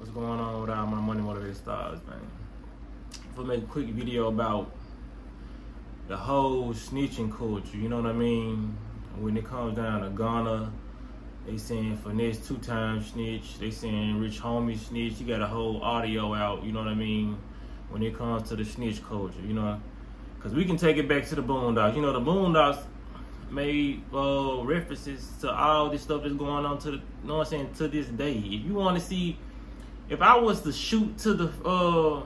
What's going on with my money motivated stars, man? I'm make a quick video about the whole snitching culture. You know what I mean? When it comes down to Gunna, they saying Finesse2Tymes snitch. They saying rich homie snitch. You got a whole audio out. You know what I mean? When it comes to the snitch culture, you know, because we can take it back to the Boondocks. You know, the Boondocks made uh, references to all this stuff that's going on to the, you know what I'm saying, to this day. If you want to see if I was to shoot to the uh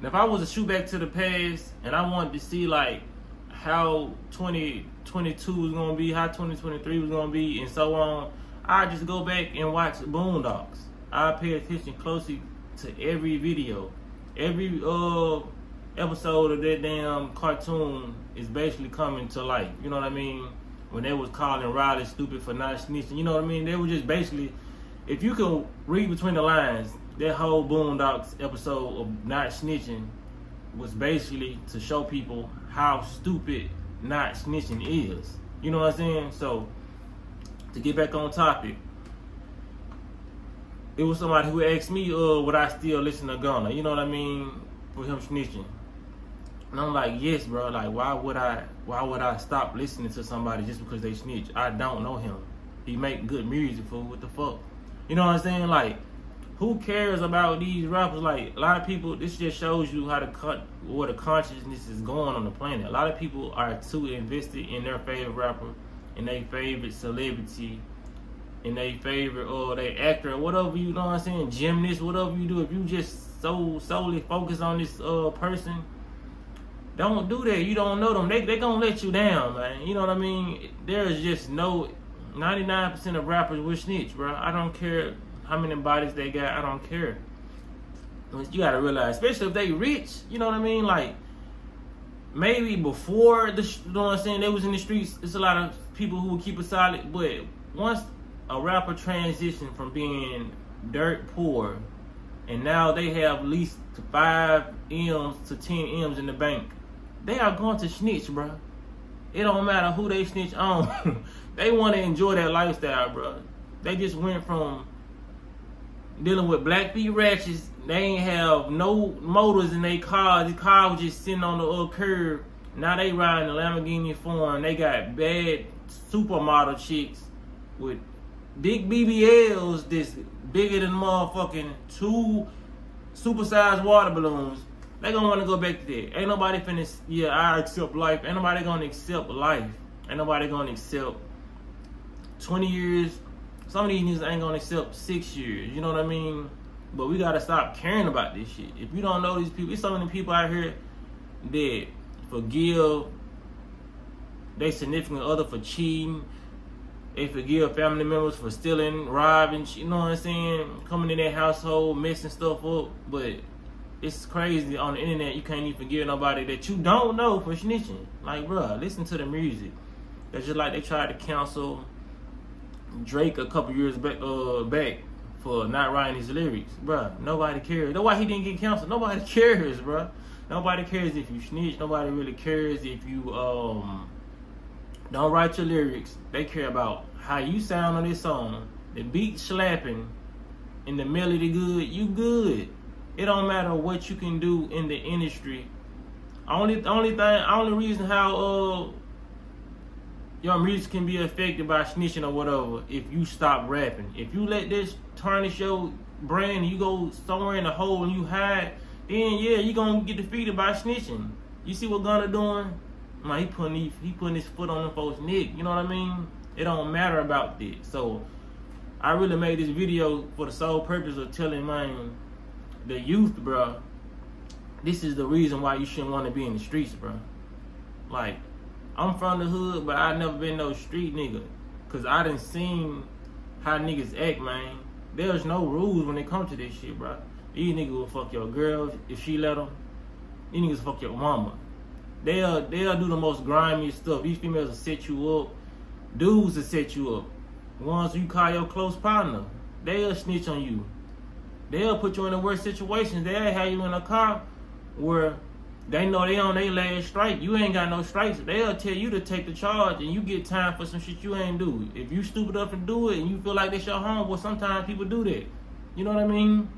if I was to shoot back to the past and I wanted to see like how 2022 was gonna be, how 2023 was gonna be, and so on, I just go back and watch Boondocks. I pay attention closely to every video, every uh episode of that damn cartoon is basically coming to life. You know what I mean? When they was calling Riley stupid for not snitching, you know what I mean? They were just basically if you can read between the lines, that whole Boondocks episode of not snitching was basically to show people how stupid not snitching is. You know what I'm saying? So to get back on topic, it was somebody who asked me, uh, would I still listen to Gunna? You know what I mean? For him snitching. And I'm like, yes, bro. Like, why would I? Why would I stop listening to somebody just because they snitch? I don't know him. He make good music. For what the fuck? You know what I'm saying? Like, who cares about these rappers? Like, a lot of people, this just shows you how to cut where the consciousness is going on the planet. A lot of people are too invested in their favorite rapper, in their favorite celebrity, in their favorite or their actor, whatever you know what I'm saying, gymnast, whatever you do. If you just so solely focus on this uh person, don't do that. You don't know them. They they gonna let you down, man. You know what I mean? There's just no 99% of rappers will snitch, bro. I don't care how many bodies they got. I don't care. You gotta realize, especially if they rich, you know what I mean? Like, maybe before the, you know what I'm saying, they was in the streets, It's a lot of people who would keep it solid. But once a rapper transition from being dirt poor, and now they have at least five M's to ten M's in the bank, they are going to snitch, bro. It don't matter who they snitch on. they want to enjoy that lifestyle, bro. They just went from dealing with black feet ratchets. They ain't have no motors in their cars. The car was just sitting on the uh, curb. Now they riding the Lamborghini foreign. They got bad supermodel chicks with big BBLs that's bigger than motherfucking two supersized water balloons they gonna wanna go back to that. Ain't nobody finna, yeah, I accept life. Ain't nobody gonna accept life. Ain't nobody gonna accept 20 years. Some of these niggas ain't gonna accept six years. You know what I mean? But we gotta stop caring about this shit. If you don't know these people, there's so many people out here that forgive they significant other for cheating. They forgive family members for stealing, robbing, you know what I'm saying? Coming in their household, messing stuff up. But it's crazy on the internet. You can't even forgive nobody that you don't know for snitching. Like, bro, listen to the music. It's just like they tried to cancel Drake a couple years back, uh, back for not writing his lyrics, bro. Nobody cares. That's why he didn't get canceled. Nobody cares, bro. Nobody cares if you snitch. Nobody really cares if you um don't write your lyrics. They care about how you sound on this song. The beat slapping, and the melody good. You good. It don't matter what you can do in the industry. Only only thing only reason how uh your music can be affected by snitching or whatever if you stop rapping. If you let this tarnish your brand you go somewhere in the hole and you hide, then yeah, you gonna get defeated by snitching. You see what Gunna doing? Man, he putting he, he putting his foot on the folks' neck. You know what I mean? It don't matter about this. So I really made this video for the sole purpose of telling man the youth, bro, this is the reason why you shouldn't want to be in the streets, bro. Like, I'm from the hood, but I never been no street nigga. Cause I didn't seen how niggas act, man. There's no rules when it comes to this shit, bro. These niggas will fuck your girl if she let them. These niggas fuck your mama. They'll they'll do the most grimy stuff. These females will set you up. Dudes will set you up. Once you call your close partner, they'll snitch on you. They'll put you in the worst situations. They'll have you in a car where they know they on their last strike. You ain't got no strikes. They'll tell you to take the charge and you get time for some shit you ain't do. If you stupid enough to do it and you feel like it's your home, well sometimes people do that. You know what I mean?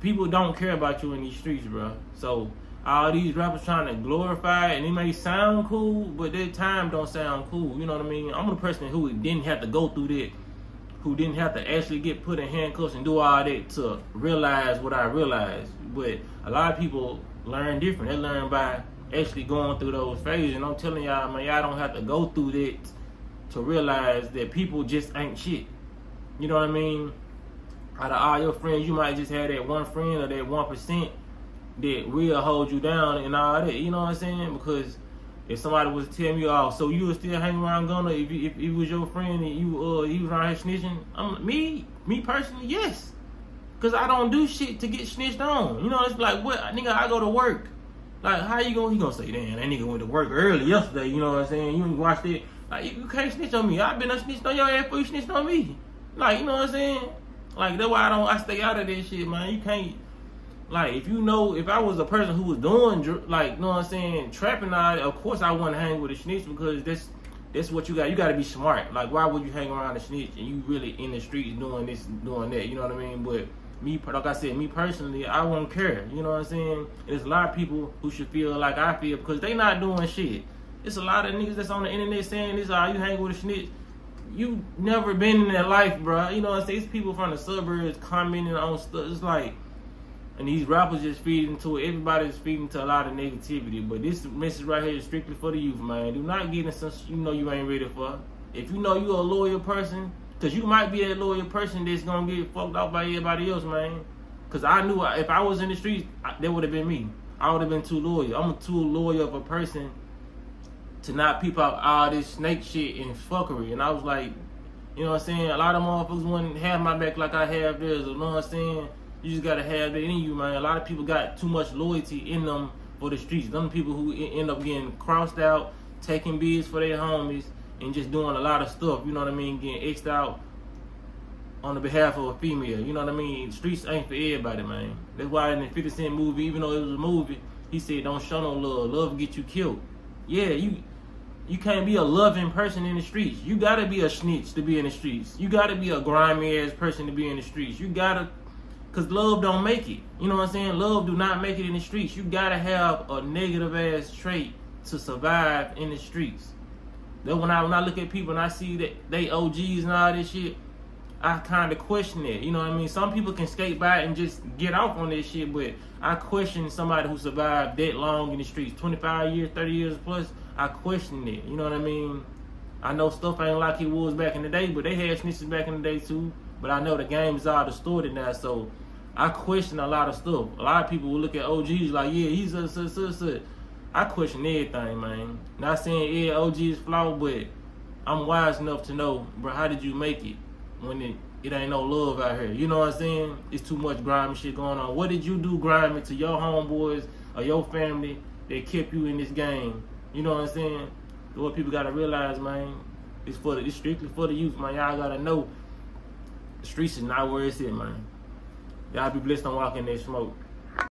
People don't care about you in these streets, bro. So all these rappers trying to glorify and it may sound cool, but their time don't sound cool. You know what I mean? I'm the person who didn't have to go through that, who didn't have to actually get put in handcuffs and do all that to realize what I realized. But a lot of people learn different. They learn by actually going through those phases. And I'm telling y'all, man, y'all don't have to go through that to realize that people just ain't shit. You know what I mean? Out of all your friends, you might just have that one friend or that one percent that will hold you down and all that. You know what I'm saying? Because if somebody was telling you, oh, so you would still hang around Gunna if if he was your friend and you uh he was around here snitching, I'm me me personally, yes. Cause I don't do shit to get snitched on. You know, it's like what nigga, I go to work. Like how you gonna he gonna say, damn, that nigga went to work early yesterday, you know what I'm saying? You watched it. Like you can't snitch on me. I've been a snitched on your ass before you snitched on me. Like, you know what I'm saying? Like that's why I don't I stay out of this shit, man. You can't like if you know if I was a person who was doing like you know what I'm saying trapping I of course I wouldn't hang with a snitch because that's that's what you got. You got to be smart. Like why would you hang around a snitch and you really in the streets doing this doing that? You know what I mean? But me like I said me personally I won't care. You know what I'm saying? And there's a lot of people who should feel like I feel because they not doing shit. It's a lot of niggas that's on the internet saying this are oh, you hang with a snitch. You never been in that life bro you know what I'm saying? It's people from the suburbs commenting on stuff. It's like and these rappers just feed into it. Everybody's feeding to a lot of negativity. But this message right here is strictly for the youth, man. Do not get in some you know you ain't ready for. If you know you're a loyal person, because you might be a loyal person that's going to get fucked off by everybody else, man. Because I knew if I was in the streets, that would have been me. I would have been too loyal. I'm too loyal of a person to not peep out all this snake shit and fuckery. And I was like, you know what I'm saying? A lot of motherfuckers wouldn't have my back like I have theirs. You know what I'm saying? You just gotta have that in you, man. A lot of people got too much loyalty in them for the streets. Them people who end up getting crossed out, taking bids for their homies, and just doing a lot of stuff. You know what I mean? Getting xed out on the behalf of a female. You know what I mean? Streets ain't for everybody, man. That's why in the 50 Cent movie, even though it was a movie, he said, "Don't show no love. Love get you killed." Yeah, you you can't be a loving person in the streets. You gotta be a snitch to be in the streets. You gotta be a grimy ass person to be in the streets. You gotta Cause love don't make it. You know what I'm saying? Love do not make it in the streets. You gotta have a negative ass trait to survive in the streets. Then when I when I look at people and I see that they OGs and all this shit, I kind of question it. You know what I mean? Some people can skate by and just get off on this shit, but I question somebody who survived that long in the streets, 25 years, 30 years plus. I question it. You know what I mean? I know stuff ain't like it was back in the day, but they had snitches back in the day too. But I know the game is all distorted now, so I question a lot of stuff. A lot of people will look at OGs like, yeah, he's a, a, a, a. I question everything, man. Not saying yeah, OG is flawed, but I'm wise enough to know, bro, how did you make it when it, it ain't no love out here? You know what I'm saying? It's too much grimy shit going on. What did you do grimy to your homeboys or your family that kept you in this game? You know what I'm saying? What people gotta realize, man, it's for the, it's strictly for the youth, man. Y'all gotta know the streets is not where it's at, man. Y'all be blessed on walking that smoke.